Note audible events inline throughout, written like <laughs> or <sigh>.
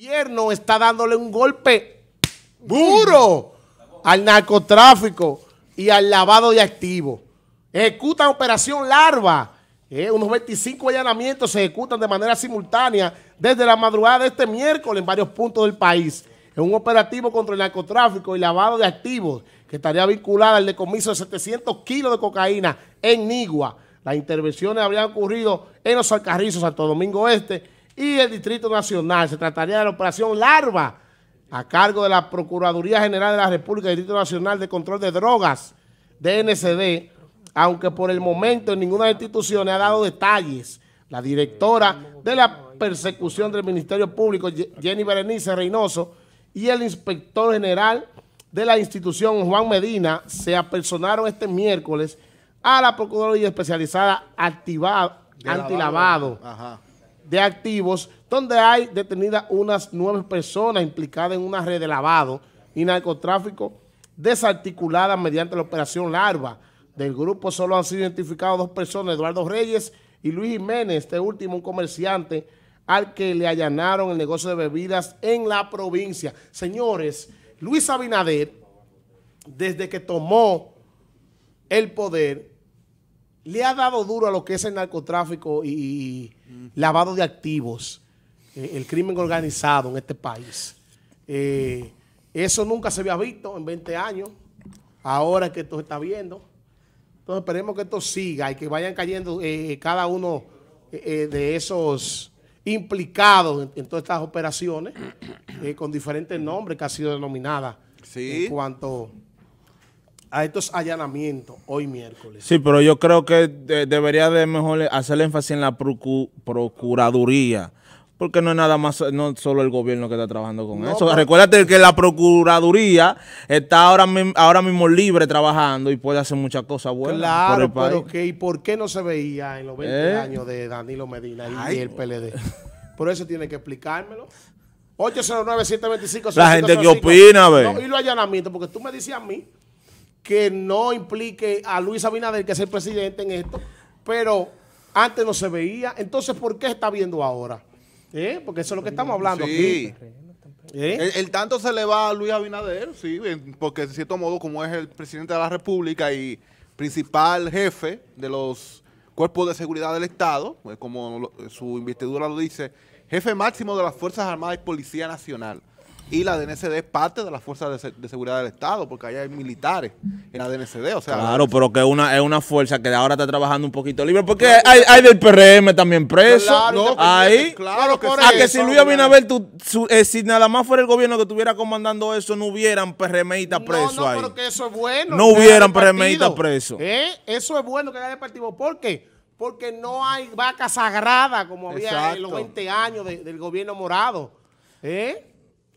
gobierno está dándole un golpe duro al narcotráfico y al lavado de activos. Ejecutan operación larva. Eh, unos 25 allanamientos se ejecutan de manera simultánea desde la madrugada de este miércoles en varios puntos del país. En un operativo contra el narcotráfico y lavado de activos que estaría vinculada al decomiso de 700 kilos de cocaína en Nigua. Las intervenciones habrían ocurrido en los Alcarrizos, Santo Domingo Este y el Distrito Nacional. Se trataría de la operación Larva, a cargo de la Procuraduría General de la República y Distrito Nacional de Control de Drogas, DNCD, aunque por el momento en ninguna institución ha dado detalles. La directora de la persecución del Ministerio Público, Jenny Berenice Reynoso, y el inspector general de la institución, Juan Medina, se apersonaron este miércoles a la Procuraduría Especializada activada, Antilavado de Activos, donde hay detenidas unas nueve personas implicadas en una red de lavado y narcotráfico desarticulada mediante la operación Larva. Del grupo solo han sido identificados dos personas, Eduardo Reyes y Luis Jiménez, este último un comerciante al que le allanaron el negocio de bebidas en la provincia. Señores, Luis Abinader, desde que tomó el poder, le ha dado duro a lo que es el narcotráfico y, lavado de activos, eh, el crimen organizado en este país. Eh, eso nunca se había visto en 20 años, ahora es que esto se está viendo. Entonces esperemos que esto siga y que vayan cayendo eh, cada uno de esos implicados en, todas estas operaciones con diferentes nombres que ha sido denominada en cuanto a estos allanamientos hoy miércoles. Sí, pero yo creo que debería de mejor hacer énfasis en la procuraduría, porque no es nada más, no solo el gobierno que está trabajando con eso. Recuérdate que la procuraduría está ahora, ahora mismo libre trabajando y puede hacer muchas cosas buenas claro, pero que, ¿y por qué no se veía en los 20 ¿Eh? años de Danilo Medina y, el PLD? Por eso tiene que explicármelo. 809-725. La gente que opina, ve. No, y los allanamientos, porque tú me dices a mí que no implique a Luis Abinader, que es el presidente en esto, pero antes no se veía. Entonces, ¿por qué está viendo ahora? ¿Eh? Porque eso es lo que estamos hablando aquí. ¿Eh? El, tanto se le va a Luis Abinader, sí, porque de cierto modo, como es el presidente de la República y principal jefe de los cuerpos de seguridad del Estado, pues como su investidura lo dice, jefe máximo de las Fuerzas Armadas y Policía Nacional y la DNCD es parte de las fuerzas de, seguridad del Estado, porque ahí hay militares en la DNCD, o sea... Claro, pero que una, es una fuerza que ahora está trabajando un poquito libre, porque hay, hay del PRM también preso, claro, ahí, claro que A que si Luis Abinaber, eh, si nada más fuera el gobierno que estuviera comandando eso, no hubieran PRMistas presos no, no, pero que eso es bueno. No hubieran PRMistas presos. ¿Eh? Eso es bueno que haya partido, ¿por qué? Porque no hay vaca sagrada como había en los 20 años del gobierno morado. ¿Eh?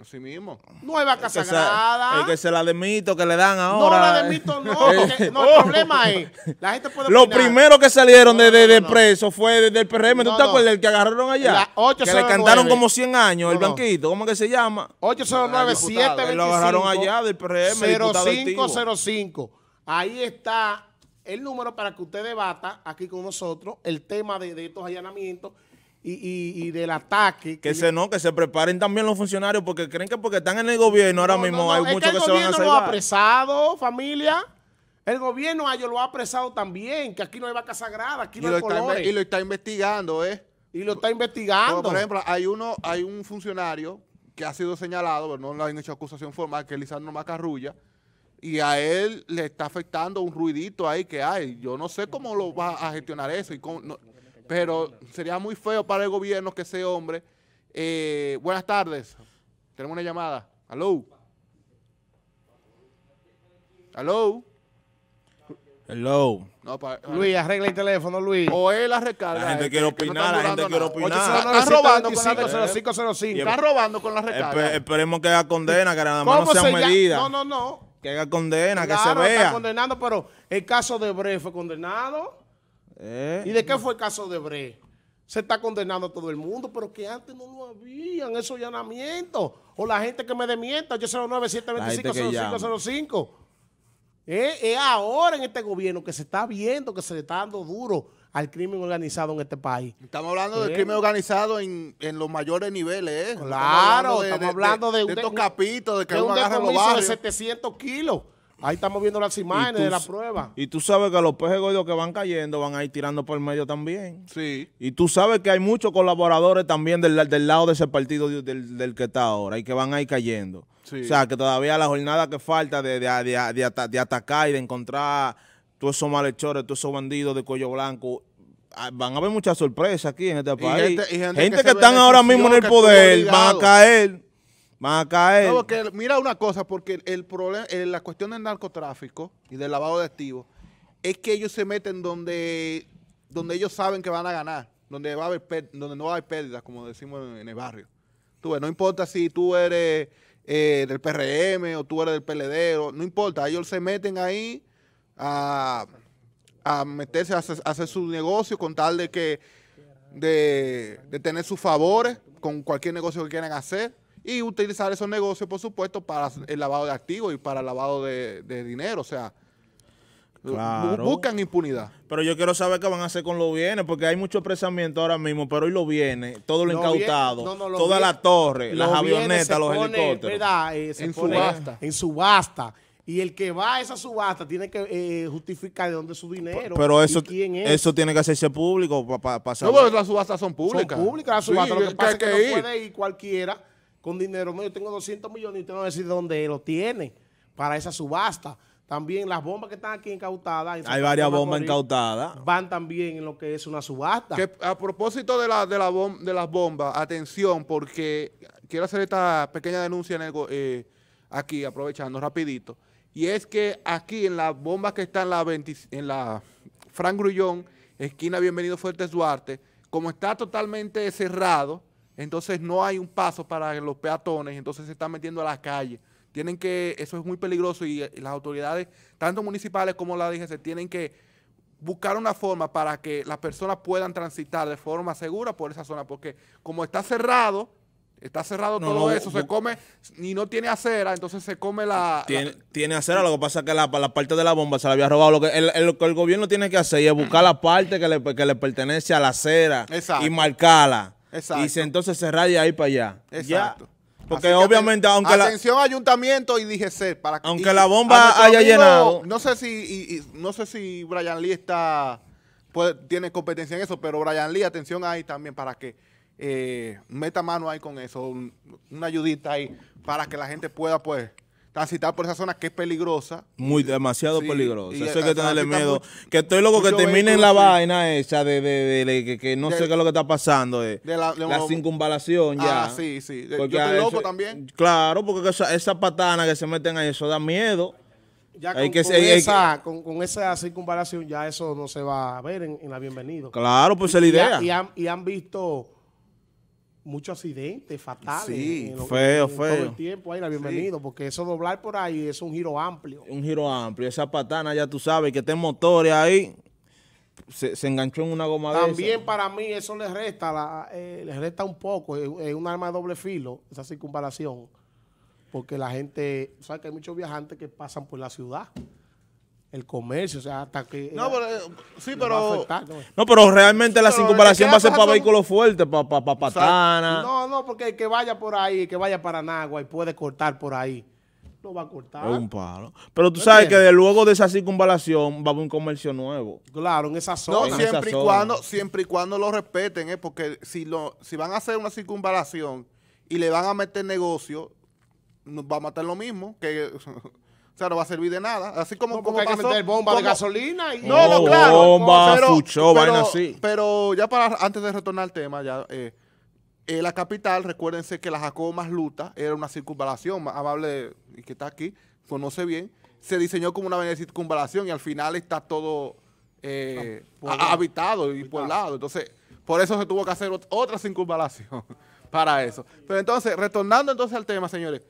Así mismo. Nueva Casa Sagrada. El que se la de mito que le dan ahora. No, la de mito no. <laughs> no, el problema es. La gente puede Lo primero que salieron de, de, preso fue desde el PRM. ¿Tú te acuerdas del que agarraron allá? que le cantaron como 100 años, el banquito. ¿Cómo que se llama? 809 725 Lo agarraron allá del PRM. 0505. Ahí está el número para que usted debata aquí con nosotros el tema de, de estos allanamientos y, del ataque. Que, se no, que se preparen también los funcionarios porque creen que porque están en el gobierno ahora mismo hay muchos que, se van a El gobierno lo ha apresado, familia. El gobierno a ellos lo ha apresado también, que aquí no hay vaca sagrada, aquí no hay colores. y lo está investigando, ¿eh? Y lo está investigando. por ejemplo, hay uno, hay un funcionario que ha sido señalado, pero no le han hecho acusación formal, que es Lisandro Macarrulla, y a él le está afectando un ruidito ahí que hay. Yo no sé cómo lo va a gestionar eso y cómo, pero sería muy feo para el gobierno que ese hombre... Eh, buenas tardes. Tenemos una llamada. ¿Aló? ¿Aló? Hello. Luis, arregla el teléfono, Luis. O él la recarga. La gente quiere opinar, la gente quiere opinar. Está robando con la Está robando con la recarga. esperemos que haga condena, que nada más no sean medidas. No, no, no. Que haga condena, que se vea. está condenando, pero el caso de Bre fue condenado. Eh. ¿Y de qué fue el caso de Bre? Se está condenando a todo el mundo, pero que antes no lo habían esos allanamientos. O la gente que me demienta, yo 09-725-0505. Eh, es ahora en este gobierno que se está viendo que se le está dando duro al crimen organizado en este país. Estamos hablando del Sí. crimen organizado en, en los mayores niveles, ¿eh? Claro, estamos hablando de, de, un- estos un- capitos, de que de un uno agarra los decomiso de barrios. 700 kilos. Ahí estamos viendo las imágenes tú de la prueba. Y tú sabes que los pejes gordos que van cayendo van a ir tirando por el medio también. Sí. Y tú sabes que hay muchos colaboradores también del, del lado de ese partido de- del, del que está ahora y que van a ir cayendo. Sí. O sea, que todavía la jornada que falta de, de, de- de ata- de atacar y de encontrar todos esos malhechores, todos esos bandidos de cuello blanco, ah, van a haber muchas sorpresas aquí en este país. gente- y gente gente que que, están ahora mismo en el poder van a caer, van a caer. No, porque mira una cosa, porque el problema, la cuestión del narcotráfico y del lavado de activos es que ellos se meten donde, donde ellos saben que van a ganar, donde no va a haber pérdidas, como decimos en, el barrio. Tú no importa si tú eres eh, del PRM o tú eres del PLD, o- no importa, ellos se meten ahí a, meterse a hacer, su negocio con tal de que de tener sus favores con cualquier negocio que quieran hacer y utilizar esos negocios, por supuesto, para el lavado de activos y para el lavado de, de dinero. O sea, Claro. buscan impunidad. Pero yo quiero saber qué van a hacer con los bienes, porque hay mucho apresamiento ahora mismo, pero hoy los bienes, todo lo incautado, no, no, toda bienes- la torre, las avionetas, los pone, helicópteros. ¿verdad? Eh, se En pone subasta. En subasta. Y el que va a esa subasta tiene que eh, justificar de dónde es su dinero. Pero y eso, quién es. eso tiene que hacerse público para No, saber. pero las subastas son Son públicas. públicas las Sí, subastas. lo que pasa hay es que, que no ir. puede ir cualquiera con dinero. No, yo tengo 200 millones y usted no va a decir dónde lo tiene para esa subasta. También las bombas que están aquí incautadas. Hay varias bombas incautadas. Van también en lo que es una subasta. Que a propósito de, la, de, la bom- de las bombas, atención, porque quiero hacer esta pequeña denuncia en el go- eh, aquí, aprovechando rapidito. Y es que aquí en las bombas que están en la, 20 en la Frank Grullón, esquina Bienvenido Fuertes Duarte, como está totalmente cerrado, entonces no hay un paso para los peatones, entonces se están metiendo a las calles. Tienen que, eso es muy peligroso y, eh, las autoridades, tanto municipales como la DGC, tienen que buscar una forma para que las personas puedan transitar de forma segura por esa zona, porque como está cerrado, está cerrado No, todo no, eso, se come y no tiene acera, entonces se come la... Tiene, la- tiene acera, lo que pasa es que la, la parte de la bomba se la había robado. Lo que el, el- lo que el gobierno tiene que hacer es buscar la parte que le, que le pertenece a la acera Exacto. y marcarla. Exacto. Y se, entonces cerrar de ahí para allá. Exacto. Ya. Porque Así que obviamente, aten- aunque la, Atención ayuntamiento y DGC. Para que- Aunque y la bomba haya llenado. No sé si y- y no sé si Brian Lee está puede- tiene competencia en eso, pero Brian Lee, atención ahí también para que eh, meta mano ahí con eso, un- una ayudita ahí para que la gente pueda pues transitar por esa zona que es peligrosa. muy demasiado Sí, peligroso. y Eso hay que tenerle miedo. que estoy loco que terminen la sí. vaina esa de, de, de- de- que, que no sé qué es lo que está pasando. De, de la- circunvalación ya. Ah, sí, sí. Porque Yo estoy eso- loco también. Claro, porque esa, esa patana que se meten ahí, eso da miedo. Ya con, que esa, con, con esa circunvalación ya eso no se va a ver en, en la bienvenido. Claro, pues es la Y idea. Y, han, y han visto muchos accidentes fatales. Sí, en lo- feo, en Todo feo. el tiempo ahí, la bienvenido, porque eso doblar por ahí es un giro amplio. Un giro amplio. Esa patana, ya tú sabes, que estén motores ahí. Se, se enganchó en una goma de También para mí eso le resta, la, eh, le resta un poco, es, es un arma de doble filo, esa circunvalación, porque la gente, sabes que hay muchos viajantes que pasan por la ciudad, el comercio, o sea, hasta que... No, pero, eh, sí, pero afectar, ¿no? No, pero realmente la circunvalación va a ser para son- vehículos fuertes, para pa, pa- patana. No, no, porque el que vaya por ahí, el que vaya para Nagua y puede cortar por ahí, no va a cortar. Es un palo. Pero tú ¿No sabes que de luego de esa circunvalación va a haber un comercio nuevo. Claro, en esa No, zona. en siempre esa y zona. cuando, siempre y cuando lo respeten, ¿eh? porque si lo, si van a hacer una circunvalación y le van a meter negocio, nos va a matar lo mismo, que o sea, no va a servir de nada. Así como, No, como porque hay que pasó- meter bomba de gasolina y... No, no, Oh, claro. bomba, pero, fucho, pero- vaina así. Pero ya para antes de retornar al tema, ya eh, eh, la capital, recuérdense que la Jacobo Masluta era una circunvalación, más amable y que está aquí, conoce bien, se diseñó como una avenida de circunvalación y al final está todo eh, habitado y poblado. Entonces, por eso se tuvo que hacer ot- otra circunvalación <laughs> para eso. Pero entonces, retornando entonces al tema, señores,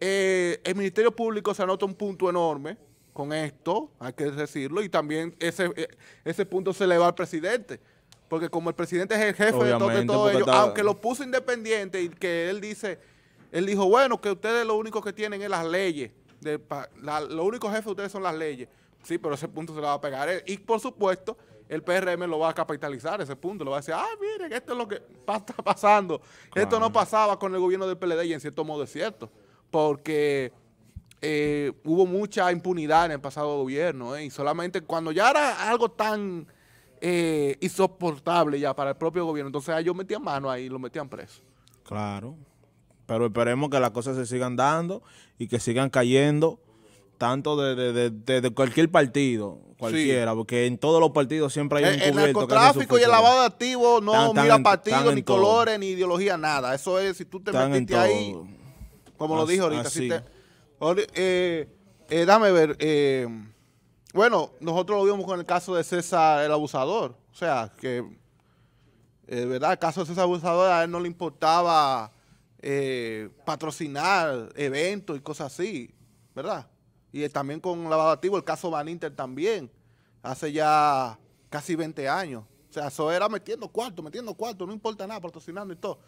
eh, el Ministerio Público se anota un punto enorme con esto, hay que decirlo, y también ese, eh, ese punto se le va al presidente. Porque como el presidente es el jefe de todo, de todo ello, está- aunque lo puso independiente y que él dice, él dijo, bueno, que ustedes lo único que tienen es las leyes. De, pa- la- lo único jefe de ustedes son las leyes. Sí, pero ese punto se le va a pegar él. Y por supuesto, el PRM lo va a capitalizar ese punto, lo va a decir, ah, miren, esto es lo que <laughs> está pasando. Esto no pasaba con el gobierno del PLD y en cierto modo es cierto, porque eh, hubo mucha impunidad en el pasado gobierno eh, y solamente cuando ya era algo tan eh, insoportable ya para el propio gobierno, entonces ellos metían mano ahí y lo metían preso. Claro. Pero esperemos que las cosas se sigan dando y que sigan cayendo tanto de, de- de- de- cualquier partido, cualquiera, porque en todos los partidos siempre hay un El, el cubierto su narcotráfico y el lavado de activos no mira en ni todo. colores, ni ideología, nada. Eso es, si tú te en metiste ahí, como lo dije ahorita. así. si te- eh, eh, dame ver. eh, bueno, nosotros lo vimos con el caso de César el abusador. O sea, que, ¿verdad? El caso de César el abusador, a él no le importaba patrocinar eventos y cosas así, ¿verdad? Y también con activos, el caso Van Inter también, hace ya casi 20 años. O sea, eso era metiendo cuarto, metiendo cuarto, no importa nada, patrocinando y todo.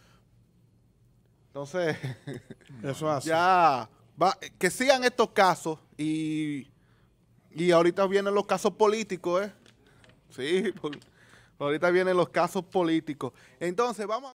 Entonces, Eso ya va, que sigan estos casos y, y ahorita vienen los casos políticos, ¿eh? Sí, por- ahorita vienen los casos políticos. Entonces, vamos a...